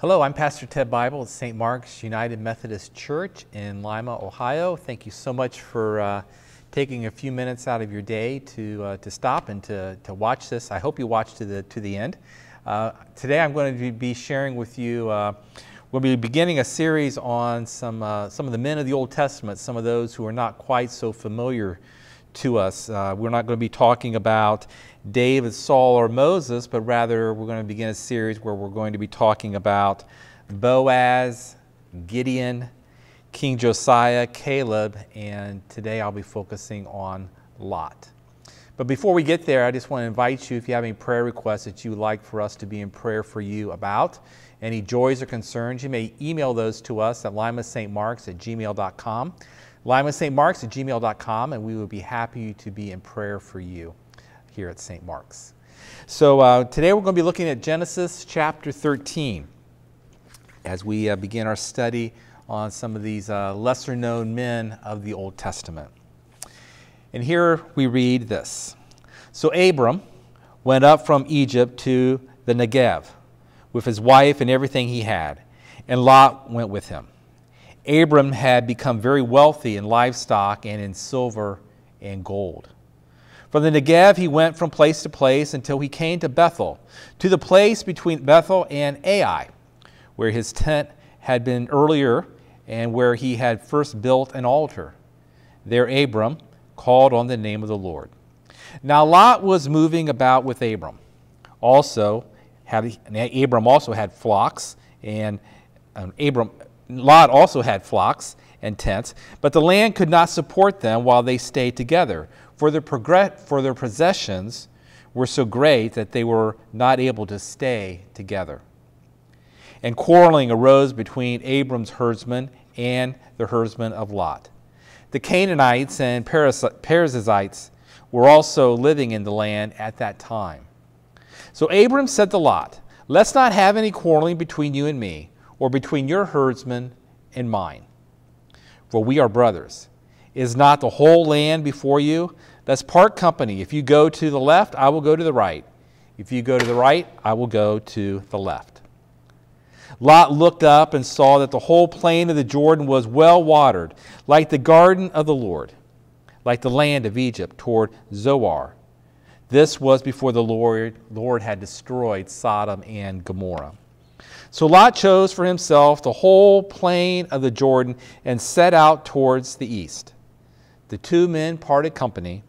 Hello, I'm Pastor Ted Bible at St. Mark's United Methodist Church in Lima, Ohio. Thank you so much for uh, taking a few minutes out of your day to, uh, to stop and to, to watch this. I hope you watch to the, to the end. Uh, today I'm going to be sharing with you, uh, we'll be beginning a series on some, uh, some of the men of the Old Testament, some of those who are not quite so familiar to us. Uh, we're not going to be talking about David, Saul, or Moses, but rather we're going to begin a series where we're going to be talking about Boaz, Gideon, King Josiah, Caleb, and today I'll be focusing on Lot. But before we get there, I just want to invite you, if you have any prayer requests that you would like for us to be in prayer for you about, any joys or concerns, you may email those to us at limastmarks at gmail.com. Limastmarks at gmail.com, and we would be happy to be in prayer for you here at St. Mark's. So uh, today we're going to be looking at Genesis chapter 13 as we uh, begin our study on some of these uh, lesser known men of the Old Testament. And here we read this So Abram went up from Egypt to the Negev with his wife and everything he had, and Lot went with him. Abram had become very wealthy in livestock and in silver and gold. From the Negev, he went from place to place until he came to Bethel, to the place between Bethel and Ai, where his tent had been earlier and where he had first built an altar. There, Abram called on the name of the Lord. Now, Lot was moving about with Abram. Also, had, Abram also had flocks, and um, Abram, Lot also had flocks and tents, but the land could not support them while they stayed together for their, for their possessions were so great that they were not able to stay together. And quarreling arose between Abram's herdsmen and the herdsmen of Lot. The Canaanites and Perizzites were also living in the land at that time. So Abram said to Lot, Let's not have any quarreling between you and me, or between your herdsmen and mine, for we are brothers. Is not the whole land before you? That's part company. If you go to the left, I will go to the right. If you go to the right, I will go to the left. Lot looked up and saw that the whole plain of the Jordan was well watered, like the garden of the Lord, like the land of Egypt toward Zoar. This was before the Lord, Lord had destroyed Sodom and Gomorrah. So Lot chose for himself the whole plain of the Jordan and set out towards the east. The two men parted company.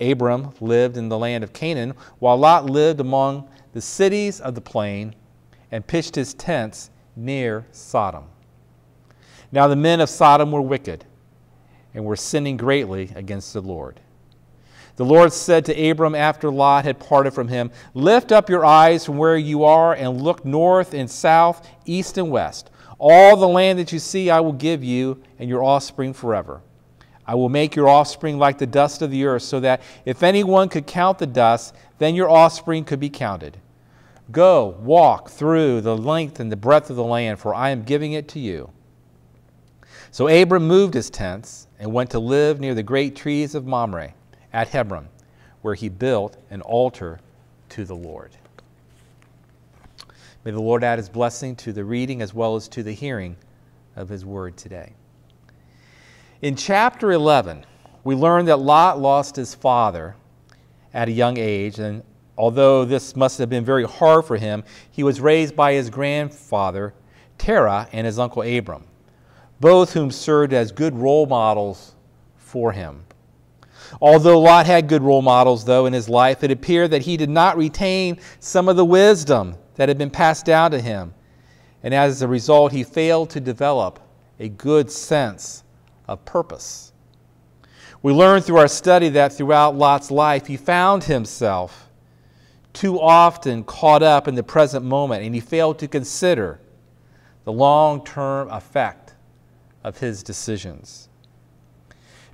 Abram lived in the land of Canaan, while Lot lived among the cities of the plain and pitched his tents near Sodom. Now the men of Sodom were wicked and were sinning greatly against the Lord. The Lord said to Abram after Lot had parted from him, Lift up your eyes from where you are and look north and south, east and west. All the land that you see I will give you and your offspring forever. I will make your offspring like the dust of the earth, so that if anyone could count the dust, then your offspring could be counted. Go, walk through the length and the breadth of the land, for I am giving it to you. So Abram moved his tents and went to live near the great trees of Mamre at Hebron, where he built an altar to the Lord. May the Lord add his blessing to the reading as well as to the hearing of his word today. In chapter 11, we learn that Lot lost his father at a young age, and although this must have been very hard for him, he was raised by his grandfather, Terah, and his uncle Abram, both whom served as good role models for him. Although Lot had good role models, though, in his life, it appeared that he did not retain some of the wisdom that had been passed down to him. And as a result, he failed to develop a good sense of purpose. We learn through our study that throughout Lot's life, he found himself too often caught up in the present moment and he failed to consider the long term effect of his decisions.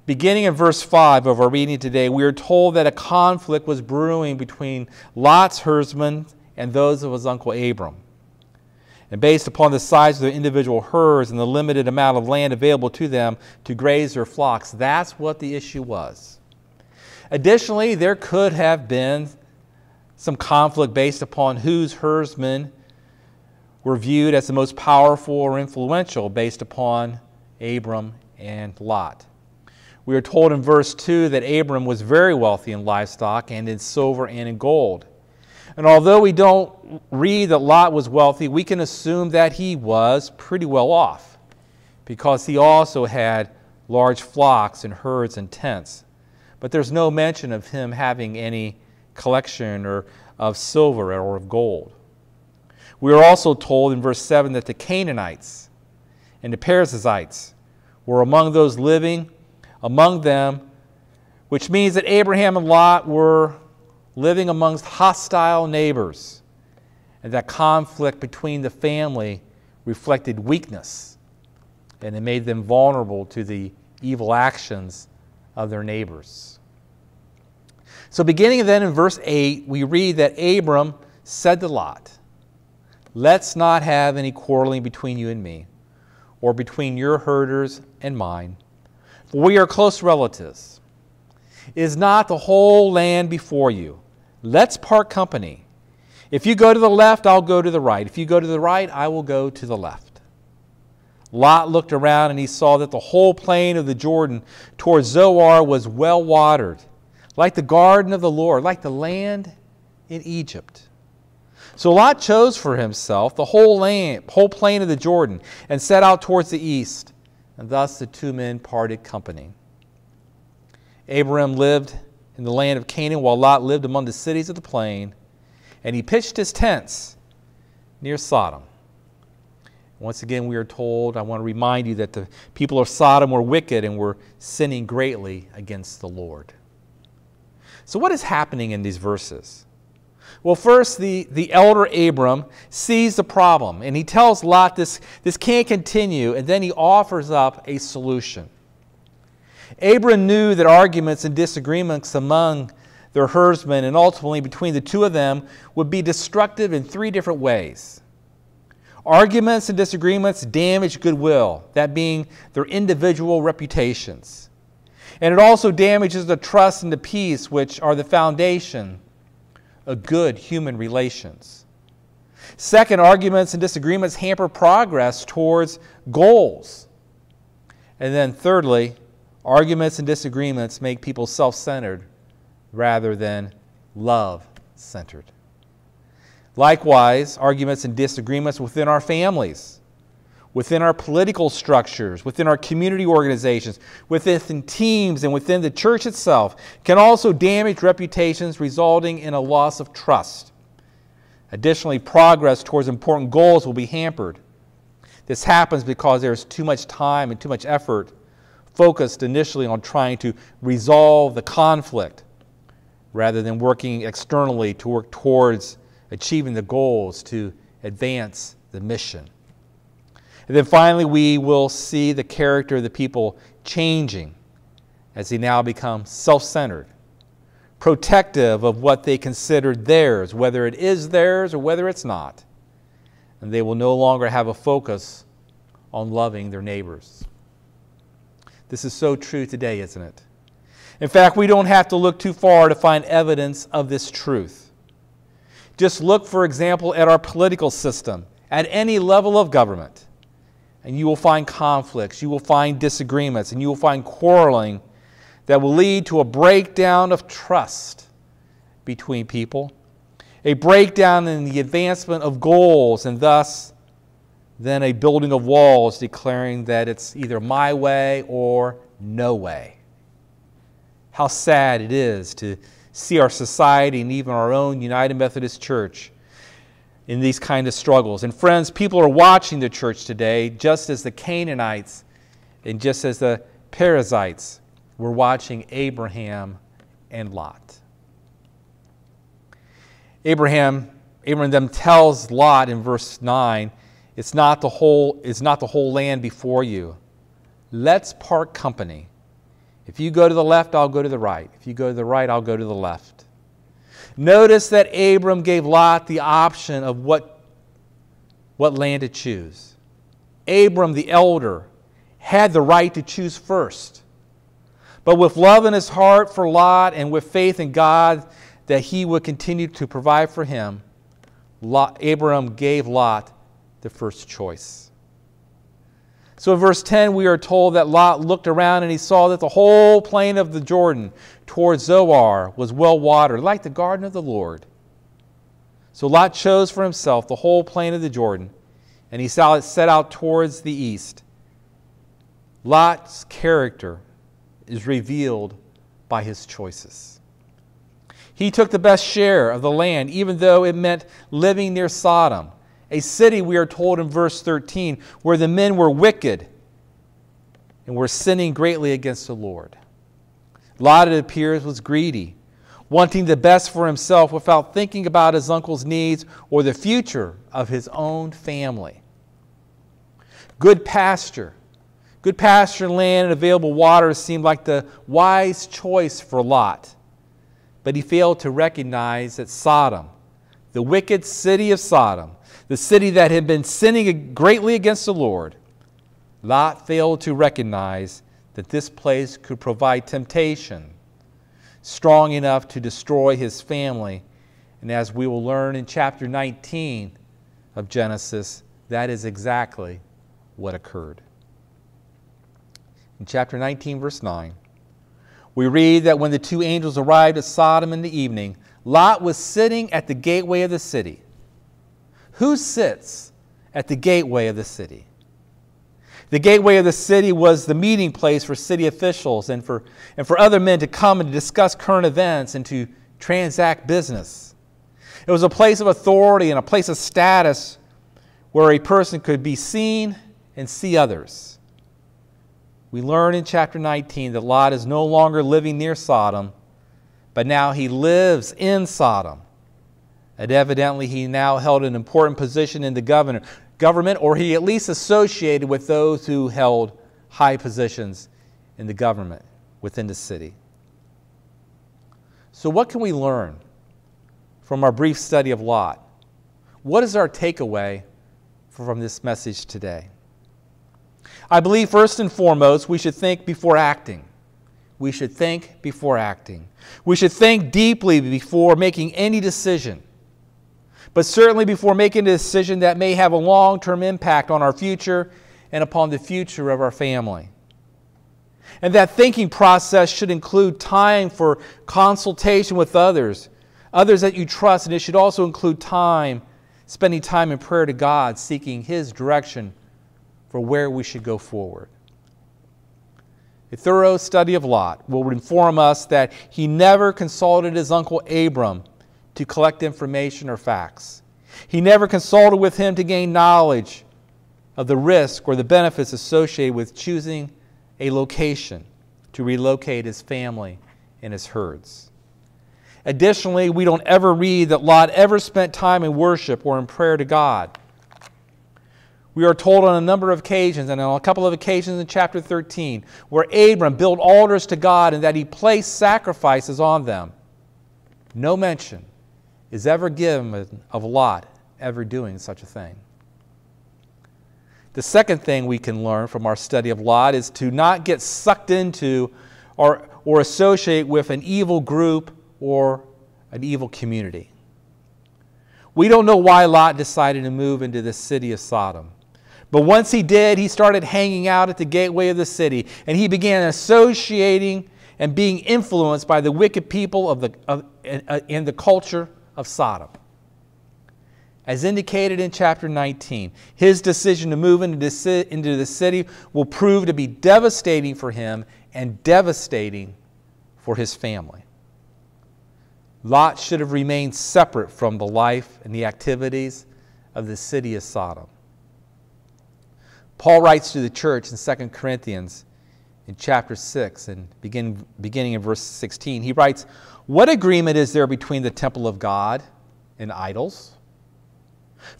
Beginning in verse 5 of our reading today, we are told that a conflict was brewing between Lot's herdsmen and those of his uncle Abram and based upon the size of their individual herds and the limited amount of land available to them to graze their flocks. That's what the issue was. Additionally, there could have been some conflict based upon whose herdsmen were viewed as the most powerful or influential based upon Abram and Lot. We are told in verse 2 that Abram was very wealthy in livestock and in silver and in gold. And although we don't read that Lot was wealthy, we can assume that he was pretty well off because he also had large flocks and herds and tents. But there's no mention of him having any collection or of silver or of gold. We are also told in verse 7 that the Canaanites and the Perizzites were among those living among them, which means that Abraham and Lot were living amongst hostile neighbors, and that conflict between the family reflected weakness, and it made them vulnerable to the evil actions of their neighbors. So, beginning then in verse 8, we read that Abram said to Lot, Let's not have any quarreling between you and me, or between your herders and mine we are close relatives. Is not the whole land before you? Let's part company. If you go to the left, I'll go to the right. If you go to the right, I will go to the left. Lot looked around and he saw that the whole plain of the Jordan towards Zoar was well watered, like the garden of the Lord, like the land in Egypt. So Lot chose for himself the whole land, whole plain of the Jordan, and set out towards the east and thus the two men parted company. Abraham lived in the land of Canaan, while Lot lived among the cities of the plain, and he pitched his tents near Sodom. Once again, we are told, I want to remind you that the people of Sodom were wicked and were sinning greatly against the Lord. So, what is happening in these verses? Well, first, the, the elder Abram sees the problem and he tells Lot this, this can't continue, and then he offers up a solution. Abram knew that arguments and disagreements among their herdsmen and ultimately between the two of them would be destructive in three different ways. Arguments and disagreements damage goodwill, that being their individual reputations. And it also damages the trust and the peace, which are the foundation a good human relations. Second, arguments and disagreements hamper progress towards goals. And then thirdly, arguments and disagreements make people self centered rather than love centered. Likewise, arguments and disagreements within our families within our political structures, within our community organizations, within teams, and within the church itself can also damage reputations, resulting in a loss of trust. Additionally, progress towards important goals will be hampered. This happens because there's too much time and too much effort focused initially on trying to resolve the conflict rather than working externally to work towards achieving the goals to advance the mission. And then finally, we will see the character of the people changing as they now become self centered, protective of what they considered theirs, whether it is theirs or whether it's not. And they will no longer have a focus on loving their neighbors. This is so true today, isn't it? In fact, we don't have to look too far to find evidence of this truth. Just look, for example, at our political system at any level of government and you will find conflicts, you will find disagreements, and you will find quarreling that will lead to a breakdown of trust between people, a breakdown in the advancement of goals, and thus then a building of walls declaring that it's either my way or no way. How sad it is to see our society and even our own United Methodist Church in these kind of struggles. And friends, people are watching the church today just as the Canaanites and just as the Perizzites were watching Abraham and Lot. Abraham, Abraham then tells Lot in verse 9, it's not the whole, it's not the whole land before you. Let's part company. If you go to the left, I'll go to the right. If you go to the right, I'll go to the left. Notice that Abram gave Lot the option of what, what land to choose. Abram, the elder, had the right to choose first. But with love in his heart for Lot and with faith in God that he would continue to provide for him, Lot, Abram gave Lot the first choice. So in verse 10, we are told that Lot looked around and he saw that the whole plain of the Jordan towards Zoar was well watered, like the garden of the Lord. So Lot chose for himself the whole plain of the Jordan, and he saw it set out towards the east. Lot's character is revealed by his choices. He took the best share of the land, even though it meant living near Sodom, a city, we are told in verse 13, where the men were wicked and were sinning greatly against the Lord. Lot, it appears, was greedy, wanting the best for himself without thinking about his uncle's needs or the future of his own family. Good pasture, good pasture land and available water seemed like the wise choice for Lot. But he failed to recognize that Sodom, the wicked city of Sodom, the city that had been sinning greatly against the Lord, Lot failed to recognize that this place could provide temptation strong enough to destroy his family. And as we will learn in chapter 19 of Genesis, that is exactly what occurred. In chapter 19, verse 9, we read that when the two angels arrived at Sodom in the evening, Lot was sitting at the gateway of the city. Who sits at the gateway of the city? The gateway of the city was the meeting place for city officials and for, and for other men to come and discuss current events and to transact business. It was a place of authority and a place of status where a person could be seen and see others. We learn in chapter 19 that Lot is no longer living near Sodom, but now he lives in Sodom. And evidently, he now held an important position in the governor, government, or he at least associated with those who held high positions in the government within the city. So, what can we learn from our brief study of Lot? What is our takeaway from this message today? I believe, first and foremost, we should think before acting. We should think before acting. We should think deeply before making any decision but certainly before making a decision that may have a long term impact on our future and upon the future of our family. And that thinking process should include time for consultation with others, others that you trust, and it should also include time, spending time in prayer to God, seeking His direction for where we should go forward. A thorough study of Lot will inform us that he never consulted his uncle Abram to collect information or facts. He never consulted with him to gain knowledge of the risk or the benefits associated with choosing a location to relocate his family and his herds. Additionally, we don't ever read that Lot ever spent time in worship or in prayer to God. We are told on a number of occasions, and on a couple of occasions in chapter 13, where Abram built altars to God and that he placed sacrifices on them. No mention is ever given of Lot ever doing such a thing. The second thing we can learn from our study of Lot is to not get sucked into or, or associate with an evil group or an evil community. We don't know why Lot decided to move into the city of Sodom. But once he did, he started hanging out at the gateway of the city and he began associating and being influenced by the wicked people of the, of, in uh, the culture of Sodom. As indicated in chapter 19, his decision to move into the city will prove to be devastating for him and devastating for his family. Lot should have remained separate from the life and the activities of the city of Sodom. Paul writes to the church in 2 Corinthians in chapter 6 and begin, beginning in verse 16. He writes, what agreement is there between the temple of God and idols?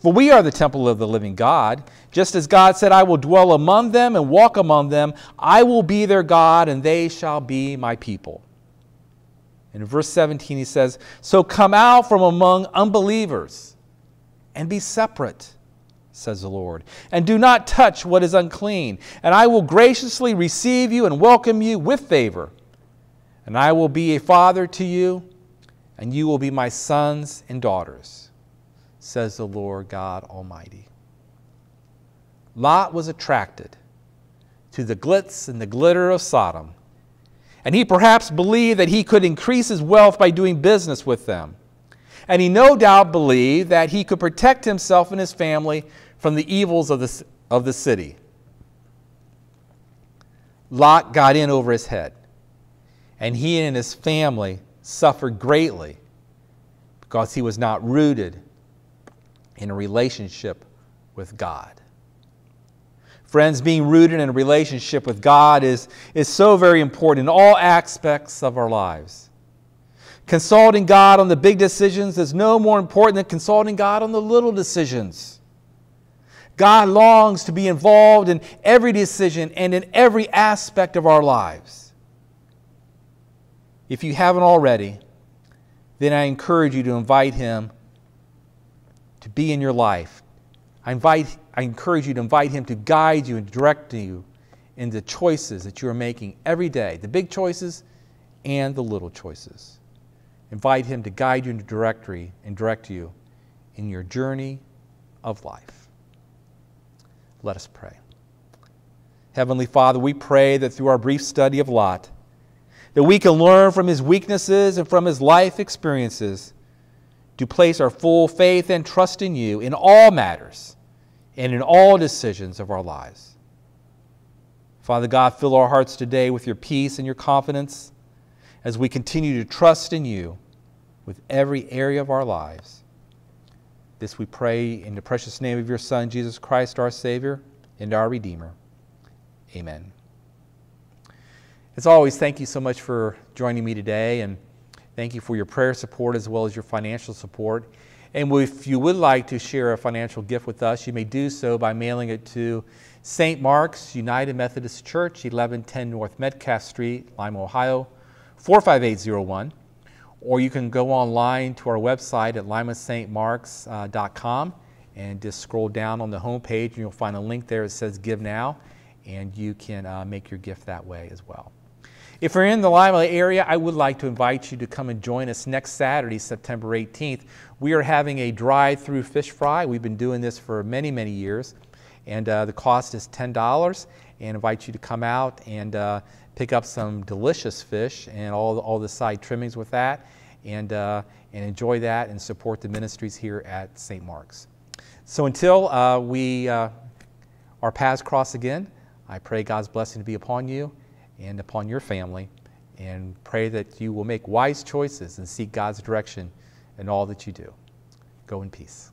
For we are the temple of the living God. Just as God said, I will dwell among them and walk among them, I will be their God, and they shall be my people. In verse 17, he says, So come out from among unbelievers and be separate, says the Lord, and do not touch what is unclean, and I will graciously receive you and welcome you with favor and I will be a father to you, and you will be my sons and daughters, says the Lord God Almighty. Lot was attracted to the glitz and the glitter of Sodom, and he perhaps believed that he could increase his wealth by doing business with them. And he no doubt believed that he could protect himself and his family from the evils of the, of the city. Lot got in over his head, and he and his family suffered greatly because he was not rooted in a relationship with God. Friends, being rooted in a relationship with God is, is so very important in all aspects of our lives. Consulting God on the big decisions is no more important than consulting God on the little decisions. God longs to be involved in every decision and in every aspect of our lives. If you haven't already, then I encourage you to invite Him to be in your life. I, invite, I encourage you to invite Him to guide you and direct you in the choices that you are making every day the big choices and the little choices. Invite Him to guide you in the directory and direct you in your journey of life. Let us pray. Heavenly Father, we pray that through our brief study of Lot, that we can learn from his weaknesses and from his life experiences to place our full faith and trust in you in all matters and in all decisions of our lives. Father God, fill our hearts today with your peace and your confidence as we continue to trust in you with every area of our lives. This we pray in the precious name of your Son, Jesus Christ, our Savior and our Redeemer. Amen. As always, thank you so much for joining me today, and thank you for your prayer support as well as your financial support. And if you would like to share a financial gift with us, you may do so by mailing it to St. Mark's United Methodist Church, 1110 North Metcalf Street, Lima, Ohio, 45801. Or you can go online to our website at limastmarks.com and just scroll down on the home page and you'll find a link there that says Give Now, and you can uh, make your gift that way as well. If you're in the Lima area, I would like to invite you to come and join us next Saturday, September 18th. We are having a drive-through fish fry. We've been doing this for many, many years, and uh, the cost is $10. And invite you to come out and uh, pick up some delicious fish and all the, all the side trimmings with that, and uh, and enjoy that and support the ministries here at St. Mark's. So until uh, we uh, our paths cross again, I pray God's blessing to be upon you and upon your family, and pray that you will make wise choices and seek God's direction in all that you do. Go in peace.